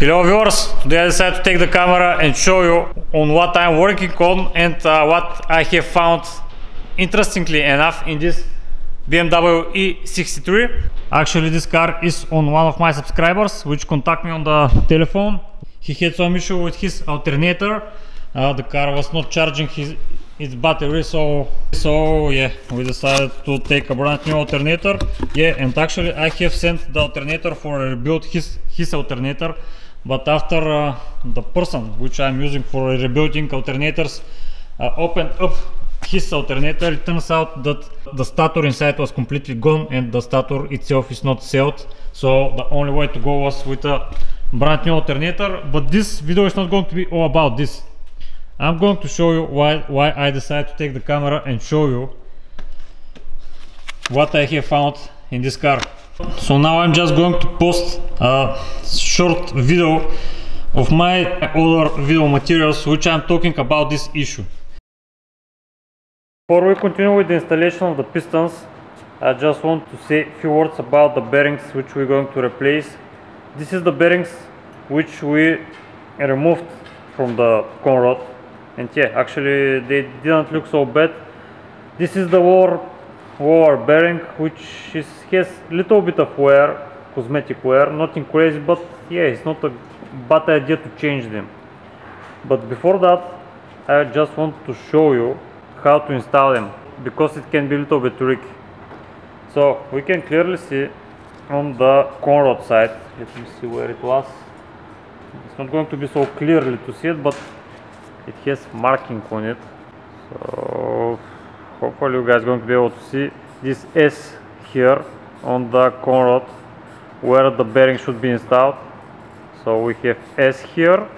Hello viewers, today I decided to take the camera and show you on what I'm working on and uh, what I have found interestingly enough in this BMW E63. Actually this car is on one of my subscribers which contact me on the telephone. He had some issue with his alternator. Uh, the car was not charging his its battery so so yeah we decided to take a brand new alternator yeah and actually I have sent the alternator for rebuild his his alternator but after uh, the person which I'm using for rebuilding alternators uh, opened up his alternator it turns out that the stator inside was completely gone and the stator itself is not sealed so the only way to go was with a brand new alternator but this video is not going to be all about this I'm going to show you why, why I decided to take the camera and show you what I have found in this car. So now I'm just going to post a short video of my other video materials which I'm talking about this issue. Before we continue with the installation of the pistons, I just want to say a few words about the bearings which we're going to replace. This is the bearings which we removed from the conrod and yeah actually they didn't look so bad this is the war war bearing which is, has little bit of wear cosmetic wear nothing crazy but yeah it's not a bad idea to change them. But before that I just want to show you how to install them because it can be a little bit tricky. So we can clearly see on the conrod side let me see where it was. It's not going to be so clearly to see it but it has marking on it. So hopefully you guys are going to be able to see this S here on the conrod where the bearing should be installed. So we have S here.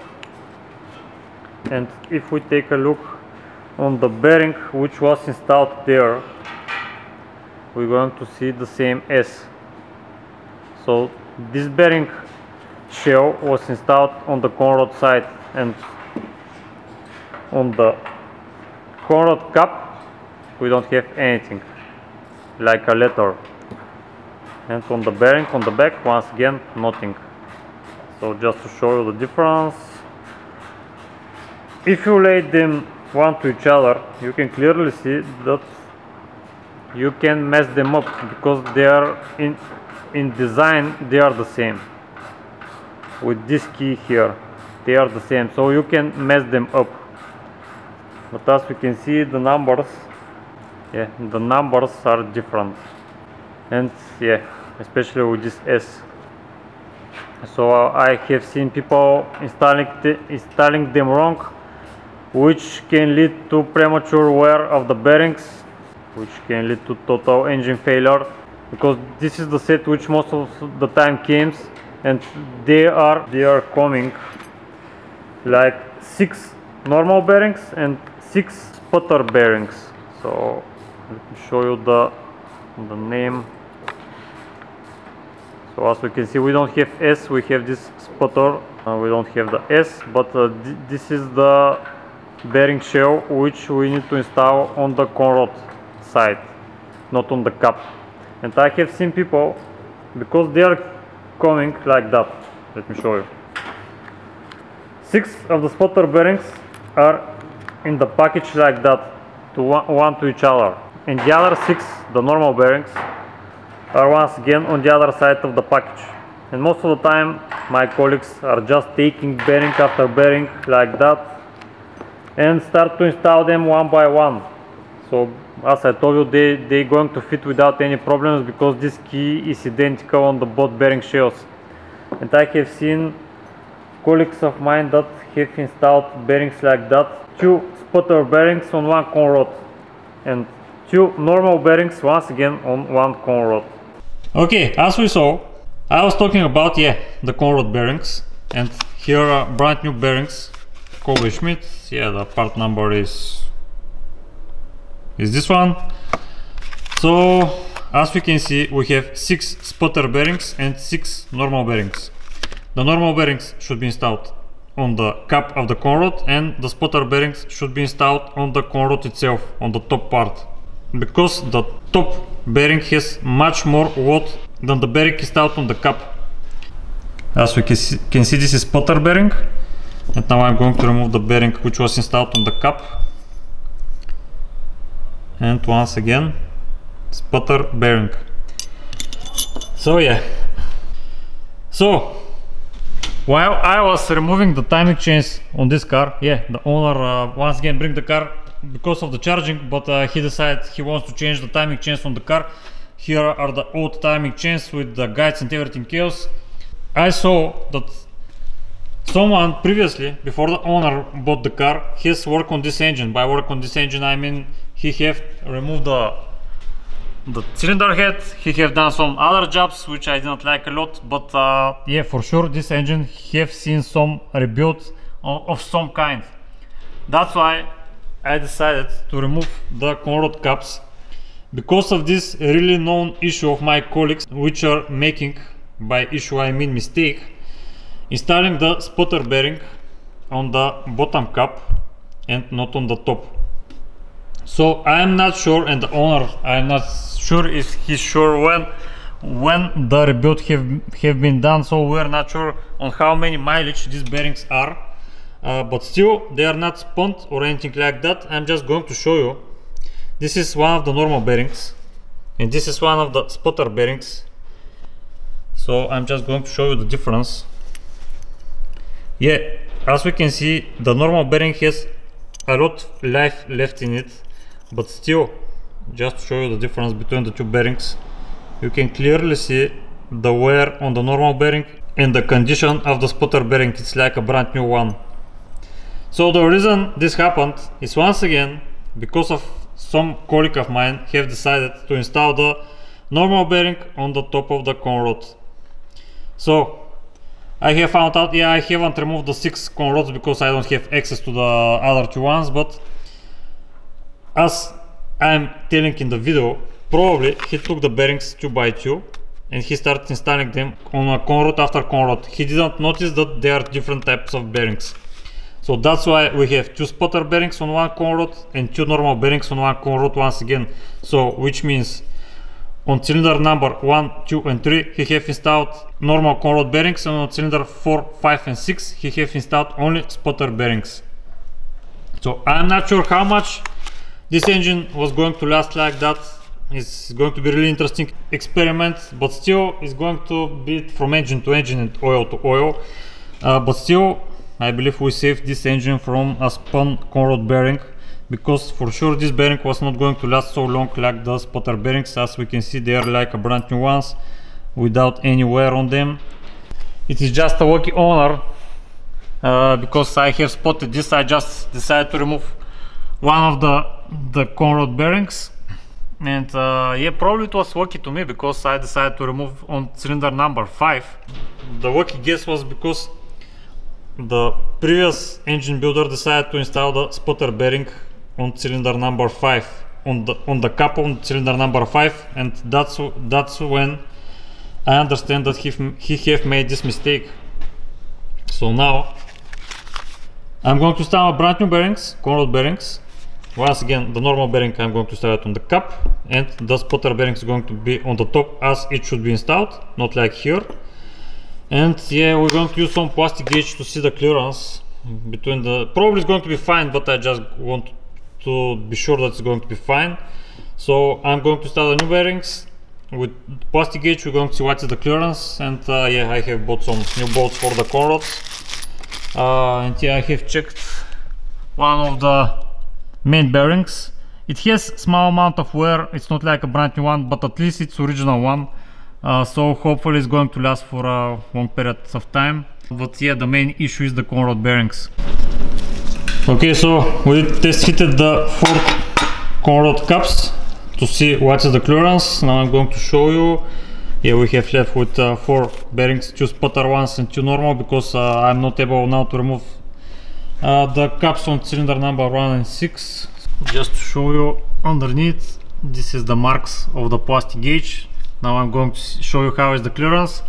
And if we take a look on the bearing which was installed there we're going to see the same S. So this bearing shell was installed on the conrod side and on the conrod cap we don't have anything like a letter. And on the bearing on the back once again nothing. So just to show you the difference. If you lay them one to each other you can clearly see that you can mess them up because they are in in design they are the same. With this key here they are the same. So you can mess them up. But as we can see the numbers yeah the numbers are different. And yeah especially with this S. So I have seen people installing installing them wrong which can lead to premature wear of the bearings which can lead to total engine failure because this is the set which most of the time comes and they are they are coming. Like six normal bearings and six sputter bearings. So let me show you the the name. So as we can see we don't have S we have this sputter uh, we don't have the S but uh, th this is the bearing shell which we need to install on the conrod side not on the cap and I have seen people because they are coming like that let me show you. Six of the sputter bearings are in the package like that to one, one to each other and the other six the normal bearings are once again on the other side of the package. And most of the time my colleagues are just taking bearing after bearing like that and start to install them one by one. So as I told you they they going to fit without any problems because this key is identical on the both bearing shells. And I have seen colleagues of mine that have installed bearings like that two sputter bearings on one conrod and two normal bearings once again on one conrod. Okay, as we saw, I was talking about, yeah, the conrod bearings and here are brand new bearings, Kolbenschmidt, yeah, the part number is, is this one. So, as we can see, we have 6 sputter bearings and 6 normal bearings. The normal bearings should be installed on the cap of the conrod and the sputter bearings should be installed on the conrod itself, on the top part. Because the top bearing has much more load than the bearing is installed on the cap. As we can see, this is sputter bearing. And now I'm going to remove the bearing which was installed on the cap and once again sputter bearing. So yeah. So while I was removing the timing chains on this car yeah the owner uh, once again bring the car because of the charging but uh, he decided he wants to change the timing chains on the car. Here are the old timing chains with the guides and everything else. I saw that someone previously before the owner bought the car has worked on this engine. By work on this engine I mean he have removed the the cylinder head. He have done some other jobs which I didn't like a lot but uh, yeah for sure this engine have seen some rebuild of, of some kind. That's why I decided to remove the conrod caps because of this really known issue of my colleagues which are making by issue I mean mistake installing the sputter bearing on the bottom cap and not on the top. So I am not sure and the owner I am not sure if he's sure when when the rebuild have have been done so we're not sure on how many mileage these bearings are uh, but still they are not spun or anything like that. I'm just going to show you. This is one of the normal bearings. And this is one of the sputter bearings. So I'm just going to show you the difference. Yeah as we can see the normal bearing has a lot of life left in it. But still just to show you the difference between the two bearings you can clearly see the wear on the normal bearing and the condition of the sputter bearing. It's like a brand new one so the reason this happened is once again because of some colleague of mine have decided to install the normal bearing on the top of the con rod. so I have found out, yeah, I haven't removed the six con rods because I don't have access to the other two ones, but as I'm telling in the video, probably he took the bearings two by two and he started installing them on a con rod after con rod. He didn't notice that there are different types of bearings. So that's why we have two sputter bearings on one con rod and two normal bearings on one con rod once again. So which means on cylinder number 1, 2 and 3 he have installed normal conrod bearings and on cylinder 4, 5 and 6 he have installed only sputter bearings. So I'm not sure how much this engine was going to last like that. It's going to be really interesting experiment but still it's going to be from engine to engine and oil to oil. Uh, but still I believe we saved this engine from a spun conrod bearing because for sure this bearing was not going to last so long like the sputter bearings. As we can see they are like a brand new ones without any wear on them. It is just a lucky owner uh, because I have spotted this. I just decided to remove one of the the conrod bearings. And uh, yeah probably it was lucky to me because I decided to remove on cylinder number 5 the lucky guess was because the previous engine builder decided to install the sputter bearing on cylinder number 5 on the on the cap on cylinder number 5 and that's that's when I understand that he, he have made this mistake. So now I'm going to install brand new bearings, conrod bearings. Once again the normal bearing I'm going to it on the cap and the sputter bearing is going to be on the top as it should be installed not like here and yeah we're going to use some plastic gauge to see the clearance between the probably it's going to be fine but I just want to be sure that it's going to be fine. So I'm going to start the new bearings with plastic gauge. We're going to see what is the clearance and uh, yeah, I have bought some new bolts for the conrods. Uh, and yeah, I have checked one of the main bearings. It has small amount of wear, it's not like a brand new one, but at least it's original one. Uh, so hopefully it's going to last for a long period of time. But yeah, the main issue is the conrod bearings. Okay, so we test fitted the four conrod caps to see what is the clearance. Now I'm going to show you. Yeah, we have left with uh, four bearings, two sputter ones and two normal because uh, I'm not able now to remove uh, the caps on cylinder number 1 and 6. Just to show you underneath, this is the marks of the plastic gauge. Now I'm going to show you how is the clearance.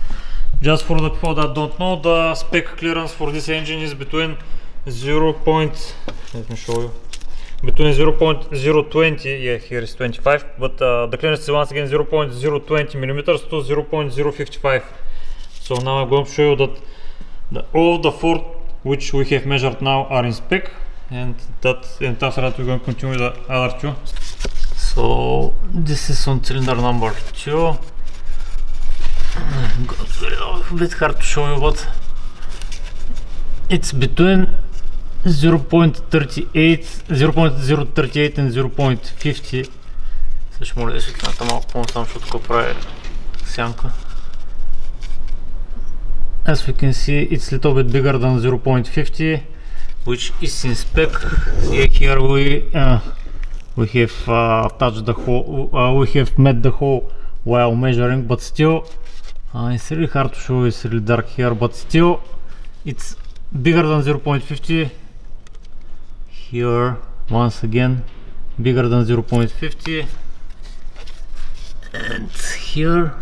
Just for the people that don't know, the spec clearance for this engine is between 0. Point, let me show you between 0 0.020 yeah here is 25 but uh, the clearance is once again 0 0.020 millimeters to 0 0.055 So now I'm going to show you that the, all the four which we have measured now are in spec and that and after that we're going to continue the other two So this is on cylinder number two. a bit hard to show you but it's between 0.38 0.038 and 0.50 Сега ще моля да светлината малко по-насам, защото тук прави сянка. As we can see, it's a little bit bigger than 0.50, which is in spec. Yeah, here we uh, we have uh, touched the hole, uh, we have met the hole while measuring, but still, uh, it's really hard to show. It's really dark here, but still, it's bigger than 0.50. Here, once again, bigger than 0.50 and here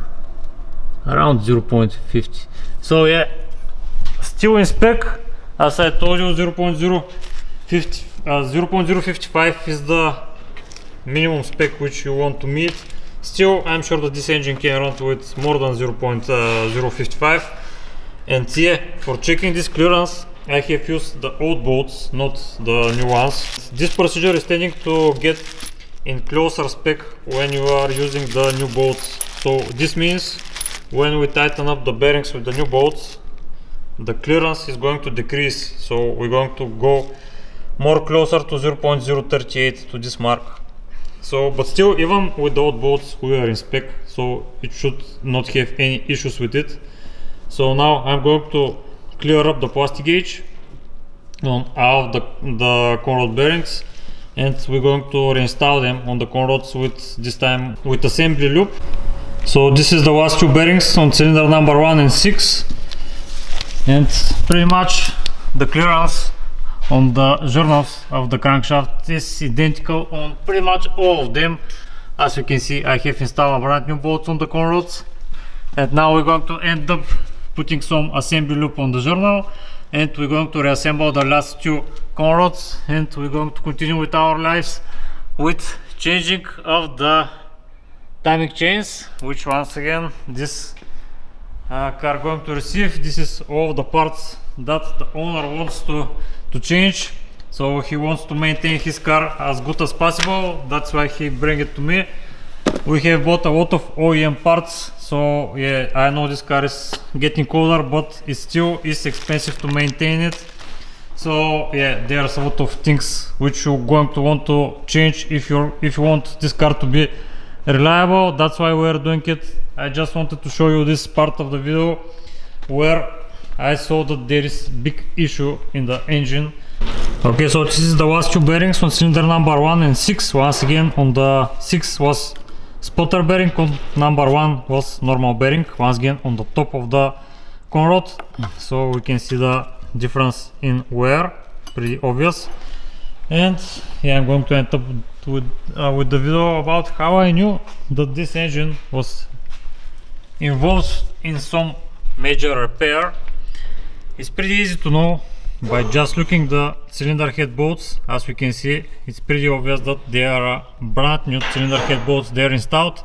around 0.50 so yeah still in spec as I told you 0.050 uh, 0.055 is the minimum spec which you want to meet still I'm sure that this engine can run with more than uh, 0.055 and yeah for checking this clearance I have used the old bolts not the new ones this procedure is tending to get in closer spec when you are using the new bolts. So this means when we tighten up the bearings with the new bolts, the clearance is going to decrease. So we're going to go more closer to 0.038 to this mark. So, but still, even without bolts, we are in spec, so it should not have any issues with it. So now I'm going to clear up the plastic gauge on all the, the conrod bearings and we're going to reinstall them on the conrods with this time with assembly lube so this is the last two bearings on cylinder number one and six and pretty much the clearance on the journals of the crankshaft is identical on pretty much all of them. As you can see I have installed brand new bolts on the conrods and now we're going to end up putting some assembly lube on the journal. And we're going to reassemble the last two conrods and we're going to continue with our lives with changing of the timing chains which once again this uh, car going to receive. This is all the parts that the owner wants to to change so he wants to maintain his car as good as possible. That's why he bring it to me. We have bought a lot of OEM parts so yeah I know this car is getting colder but it still is expensive to maintain it. So yeah there's a lot of things which you're going to want to change if you if you want this car to be reliable. That's why we're doing it. I just wanted to show you this part of the video where I saw that there is big issue in the engine. Okay so this is the last two bearings on cylinder number 1 and 6 once again on the 6 was sputter bearing on number one was normal bearing. Once again on the top of the conrod so we can see the difference in wear pretty obvious. And yeah i'm going to end up with uh, with the video about how i knew that this engine was involved in some major repair it's pretty easy to know by just looking the cylinder head bolts. As we can see it's pretty obvious that they are brand new cylinder head bolts they're installed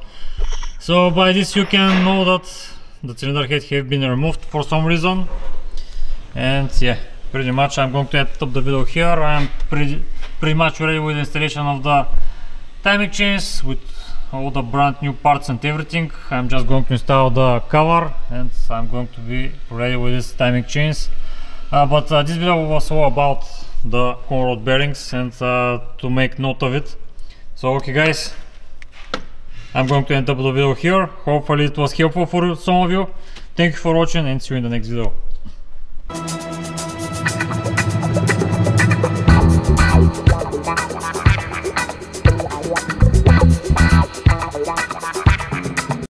so by this you can know that the cylinder head have been removed for some reason. And yeah pretty much I'm going to end up the video here. I'm pretty pretty much ready with installation of the timing chains with all the brand new parts and everything. I'm just going to install the cover and I'm going to be ready with this timing chains. Uh, but uh, this video was all about the conrod bearings and uh, to make note of it. So okay guys. I'm going to end up the video here. Hopefully it was helpful for some of you. Thank you for watching and see you in the next video